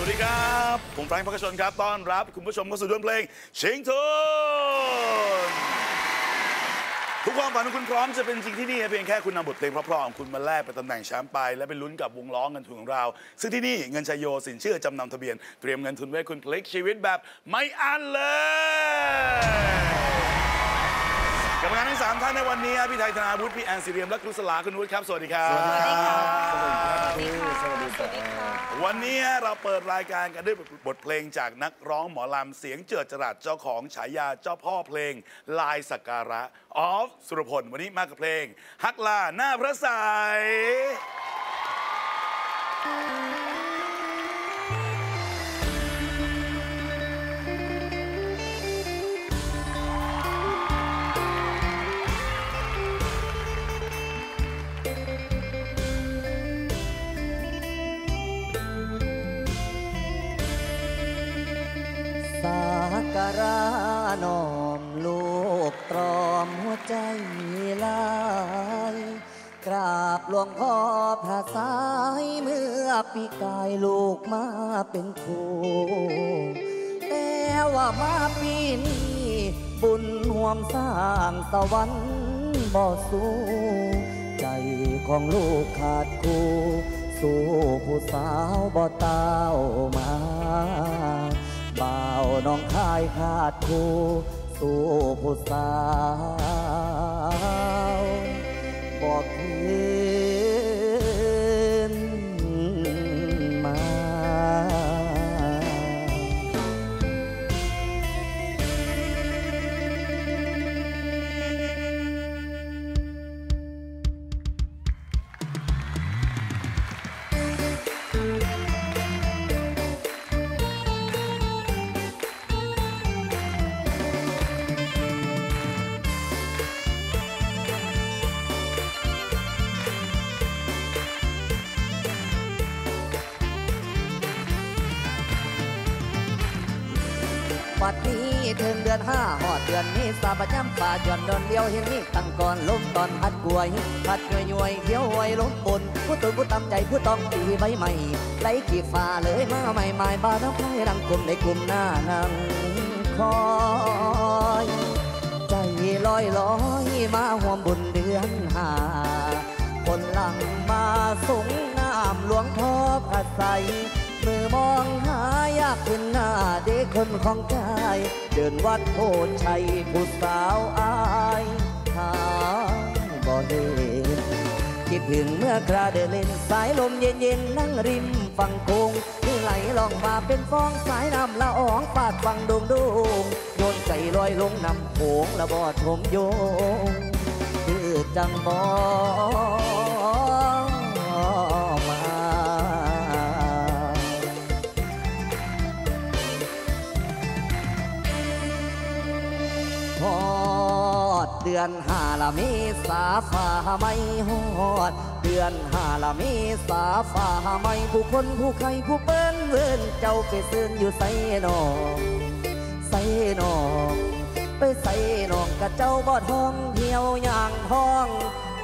วัสดีครับ ผมแฟรงค์พักชนครับต้อนรับ คุณผู้ชมเข้าสู่ดวลเพลงชิงทุนทุกความฝันของคุณพร้อมจะเป็นจริงที่นี่เพียงแค่คุณนำบทเพลงเพราะๆของคุณมาแลกเป็นตำแหน่งแชมป์ไป และเป็นลุ้นกับวงล้อเงินทุนของเรา ซึ่งที่นี่เงินชัยโยสินเชื่อจำนำทะเบียน เตรียมเงินทุนไว้คุณพลิกชีวิตแบบไม่อั้นเลย กรรมการทั้งสามท่านในวันนี้พี่ไทยธนาวุฒิพี่แอนซิเรียมและครูสลาคุณวุฒิครับ สวัสดีครับสวัสดีค่ะสวัสดีค่ะสวัสดีค่ะวันนี้เราเปิดรายการกันด้วยบทเพลงจากนักร้องหมอลำเสียงเจิดจรัสเจ้าของฉายาเจ้าพ่อเพลง ลายสักการะออฟสุรพลวันนี้มากับเพลงฮักลาหน้าพระใสย หลวงพ่อพระสายเมื่อปีกายลูกมาเป็นครูแต่ว่ามาปีนี้บุญห่วมสร้างสวรรค์บ่สู้ใจของลูกขาดครูสู้ผู้สาวบ่เต้ามาบ่าวน้องคายขาดครูสู้ผู้สาวบอกคืน ปัดนี้ถึงเดือนห้าหอดเดือนนี้สาประจำป่าจอนดอนเดียวเห็นนี่ตั้งก่อนลมตอนพัดกลวย พัดย่อยย่อยเขียวหวยลมบนผู้ตุนผู้ตำใจผู้ต้องตีใบใหม่ไหลกี่ฟ้าเลยมาใหม่ใหม่บ้าน้องใครรังกลุ่มในกลุ่มหน้านั่งคอยใจลอยลอยมาห่วมบุญเดือนห้าคนหลังมาสูงน้ำหลวงพ่อพระใสยมือมอง เห็นหน้าเด็กคนของใจเดินวัดโพธิ์ชัยผู้สาวอายหาบ่เห็นคิดถึงเมื่อคราเดินเล่นสายลมเย็นๆนั่งริมฝั่งคงที่ไหลลองมาเป็นฟองสายน้ำละอองปาดฟังดงดงโยนใจลอยลงนำโขงละบอดผมโยงคือจังบอ ฮอด เดือนห้าละเมษาฟ้าไม่ฮอด เดือนห้าละเมษาฟ้าไม่ผู้คนผู้ใครผู้เปิ้นเวินเจ้าไปซื่นอยู่ใส่นองใส่นองไปใส่นองกะเจ้าบ่ท้องเที่ยวอย่างท้อง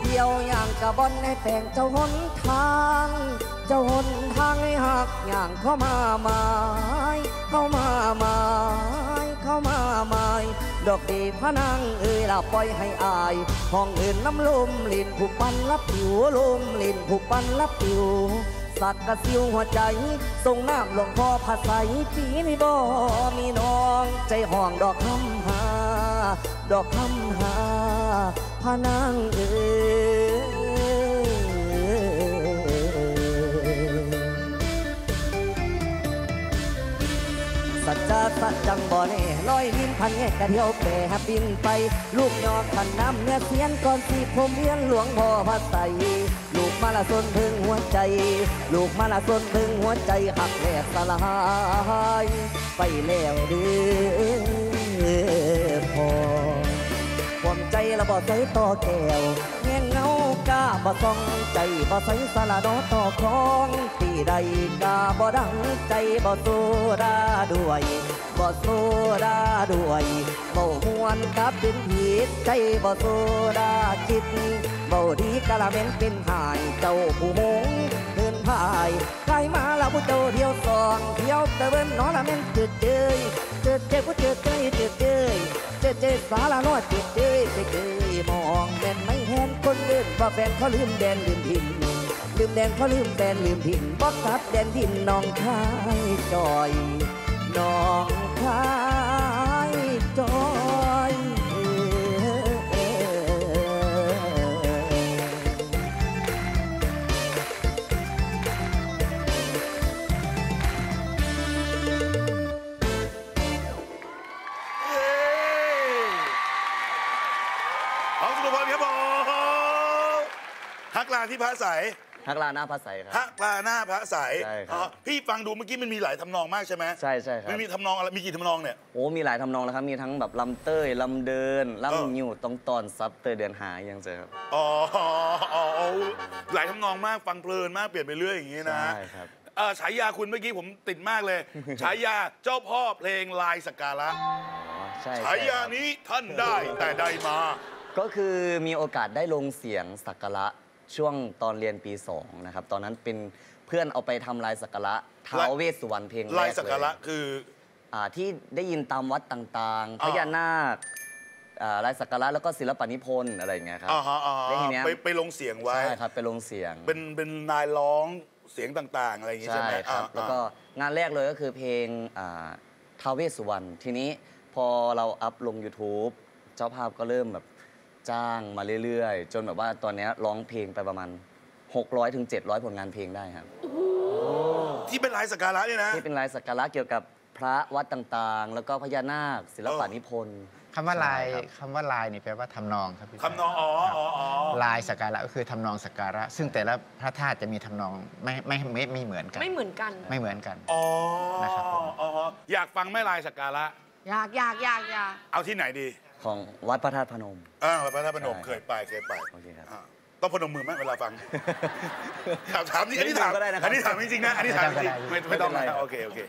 เที่ยวอย่างกะบอนในแปลงเจ้าหนทางเจ้าหนทางให้หักอย่างเข้ามาไม้เข้ามาไม้เข้ามาไม้ ดอกดีพนางเอ้ยละปล่อยให้อายห้องอื่นน้ำลมลินผูกปันรับผิวลมลินผูกปันรับผิวสัตว์กระซิวหัวใจทรงน้ำหลวงพ่อผาใสปีนี้บ่มีน้อง ใจห้องดอกคำหา ดอกคำหาพนางเอ้ย จะสัจังบ่แน่ลอยลิ้นพันแง่กะเที่ยวแปรบินไป ลูกยอขันน้ำเนื้อเสียนก่อนสีผมเรียนหลวงพ่อพระใสลูกมาละสนพึงหัวใจ ลูกมาละสนพึงหัวใจหักแหลกสลายไปแล้วเด้อพอความใจละบ่ใส่ต่อแก้ว เงากาบ่ส่องใจบ่ใสสละดอต่อของตีใดกาบ่ดังใจบ่โซดาด้วยบ่โซดาด้วยบ่มวนกับเป็นผิดใจบ่โซดาคิดบ่ดีกะละเม็นเป็นหายเจ้าผู้หงเดินพายใครมาล้วผู้เจ้าเที่ยวสองเที่ยวตะเวนนอละแม่นเจอเจยเจอเจยผู้เจอเจยเจอเจย เจเจสาลานอเจเจเจเจมองแม่นไม่เหนคนเดินว่าแฟนเขาลืมแดนลืมถิ่นลืมแดนเขาลืมแดนลืมถิ่นบอกกลับแดนดินน้องชายจอยน้องชาย ลาที่พระใสฮักลาหน้าพระใสคฮัรับกลาหน้าพระใสใช่ครับ อ๋อพี่ฟังดูเมื่อกี้มันมีหลายทำนองมากใช่ไหมใช่ใช่ครับ มันมีทำนองอะไรมีกี่ทำนองเนี่ย โอ้มีหลายทำนองแล้วครับ มีทั้งแบบลำเต้ยลำเดินเออ ลำนิ้วตรงตอนซับเตยเดือนหายังเจอครับ อ๋ออ๋ออ๋อหลายทำนองมากฟังเพลินมากเปลี่ยนไปเรื่อยอย่างนี้นะใช่ครับ เอ่อฉายาคุณเมื่อกี้ผมติดมากเลย ฉายาเจ้าพ่อเพลงลายสกการะอ๋อใช่ฉายาใช่ครับนี้ท่านได้แต่ใดมา ก็คือมีโอกาสได้ลงเสียงสักการะ ช่วงตอนเรียนปี2นะครับตอนนั้นเป็นเพื่อนเอาไปทำลายสักการะท้าวเวสสุวรรณเพลงแรกลายสกการะเลยคือ อ่าที่ได้ยินตามวัดต่างๆพอ่า ญานาคอ่าลายสักการะแล้วก็ศิลปนิพนธ์อะไรอย่างเงี้ยครับ อ่าฮะอ่าฮะแล้วทีเนี้ย ไปไปลงเสียงไว้ ใช่ครับไปลงเสียง เป็นเป็นนายร้องเสียงต่างๆ อะไรอย่างงี้ใช่ใช่ไหมครับ อ่าแล้วก็งานแรกเลยก็คือเพลงอ่าท้าวเวสสุวรรณทีนี้พอเราอัพลง YouTube เจ้าภาพก็เริ่มแบบ จ้างมาเรื่อยๆ จนแบบว่าตอนเนี้ยร้องเพลงไปประมาณ 600ถึง700 ผลงานเพลงได้ครับที่เป็นลายสกการะเนี่ยนะ ที่เป็นลายสักการะเกี่ยวกับพระวัดต่างๆ แล้วก็พญานาค ศิลปะเออนิพนธ์คำว่าลายใช่ครับ คำว่าลายนี่แปลว่าทำนองครับพี่คำนองอ๋ออ๋ออ๋อ ลายสักการะก็คือทำนองสักการะ ซึ่งแต่ละพระธาตุจะมีทำนองไม่ไม่ไม่ไม่เหมือนกัน ไม่เหมือนกัน ไม่เหมือนกัน อ๋อนะครับผม อ๋ออยากฟังไหม่ลายสกการะ อยากอยากอยากอยากเอาที่ไหนดี ของวัดพระธาตุพนม อ่าพระธาตุพนมใช่ เคยไปเคยไปโอเคครับ อ่าต้องพนมมือไหมเวลาฟัง ถามถามนี่อันนี้ถามก็ได้นะครับอันนี้ถามจริงๆนะอันนี้ถามจริงๆไม่ไม่ต้องไม่ต้องก็ได้นะโอเคโอเค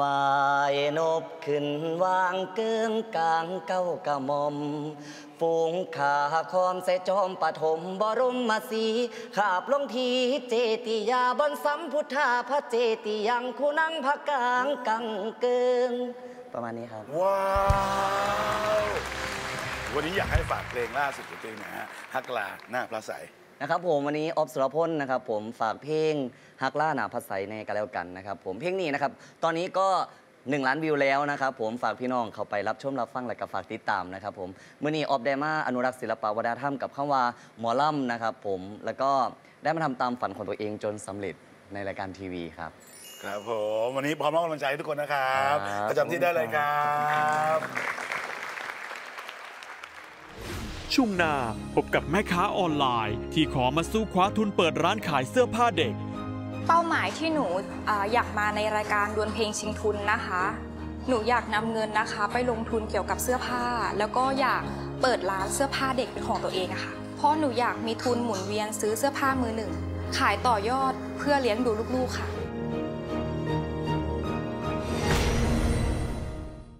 วายนบขึ้นวางเกิงกลางเก้ากระหม่อมฝูงขาคอมใส่จอมปฐมบรมมาสีขาบลงทีเจติยาบนสัมพุทธาพระเจติยังคูนังพระกลางกังเกิง ประมาณนี้ครับ ว้าว วันนี้อยากให้ฝากเพลงล่าสุดของตัวเองหนะฮะฮักลาหน้าพระใส นะครับผมวันนี้ออฟสุรพลนะครับผมฝากเพลงฮักล่าหนาพัสใสในกันแล้วกันนะครับผมเพลงนี้นะครับตอนนี้ก็ 1 ล้านวิวแล้วนะครับผมฝากพี่น้องเข้าไปรับชมรับฟังและก็ฝากติดตามนะครับผมเมื่อนี้ออฟได้มาอนุรักษ์ศิลปวัฒนธรรมกับคำว่าหมอลำนะครับผมแล้วก็ได้มาทำตามฝันของตัวเองจนสำเร็จในรายการทีวีครับ ครับผมวันนี้พร้อมมอบกำลังใจให้ทุกคนนะครับครับประจำที่ได้เลยครับ ช่วงหน้าพบกับแม่ค้าออนไลน์ ที่ขอมาสู้คว้าทุนเปิดร้านขายเสื้อผ้าเด็ก เป้าหมายที่หนูอาอยากมาในรายการดวลเพลงชิงทุนนะคะ หนูอยากนำเงินนะคะ ไปลงทุนเกี่ยวกับเสื้อผ้า แล้วก็อยากเปิดร้านเสื้อผ้าเด็กเป็นของตัวเองอะค่ะ เพราะหนูอยากมีทุนหมุนเวียนซื้อเสื้อผ้ามือหนึ่งขายต่อยอดเพื่อเลี้ยงดูลูกๆค่ะ